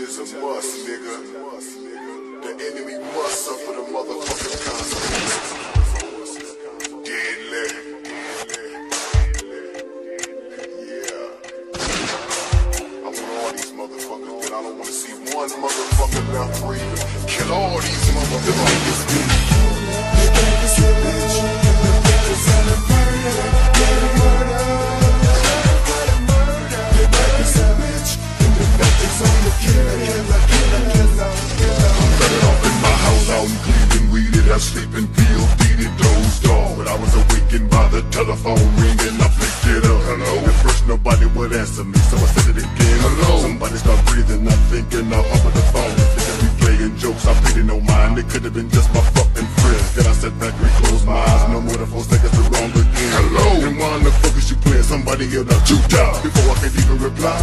it's a must, nigga. The enemy must suffer the motherfucking consequences. Deadly. Yeah. I want all these motherfuckers, but I don't wanna see one motherfucker left breathing. Kill all these motherfuckers. I sleep in field, beat it, dozed off. But I was awakened by the telephone ringing, I picked it up. Hello. At first nobody would answer me, so I said it again. Hello. Somebody start breathing, I'm thinking, I hop on the phone. Thinking we playing jokes, I paid no mind. It could have been just my fucking friends Then I sat back, reclosed my eyes, no more than four seconds to wrong again. Hello. And why in the fuck is you playing? Somebody yelled out, you down. Before I could even reply,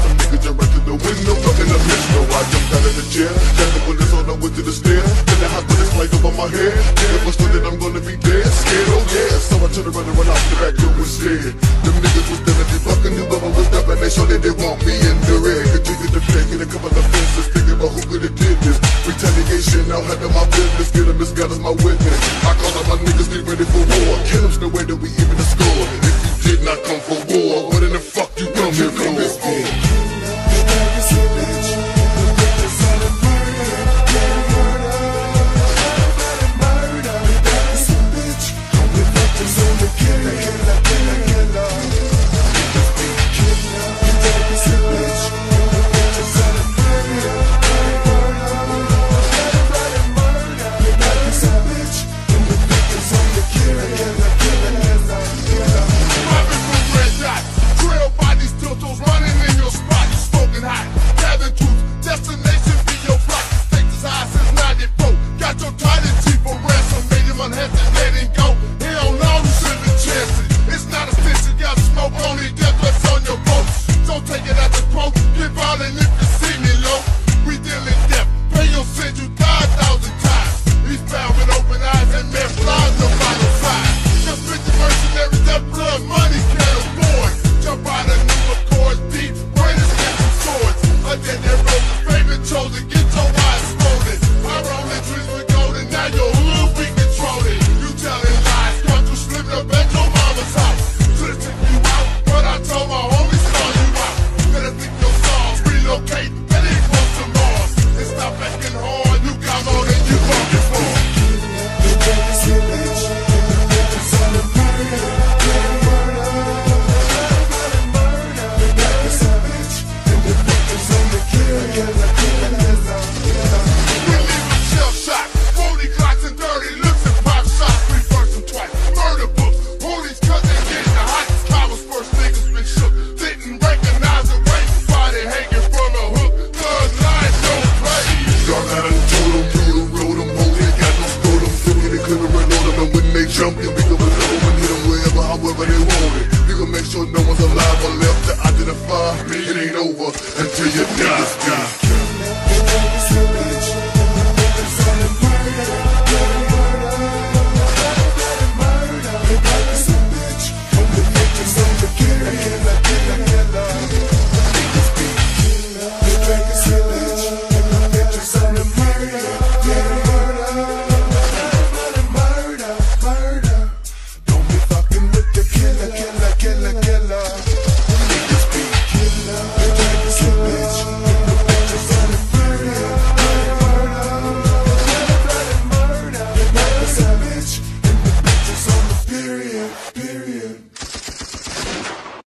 head. I stood that I'm gonna be dead, scared, oh yeah. So I turned around and run out the back door instead. Them niggas was definitely fucking you, but I looked up and they showed that they want me in the red. Continued to pick and a couple of fences, thinking about who could have did this. Retaliation, now handle my business, get them as God as my witness. I call up my niggas, be ready for war. Kill them's the way that we even the score. If you did not come for war, what in the fuck you come here for? Wherever, however they want it. You can make sure no one's alive or left to identify. Me. It ain't over until you die.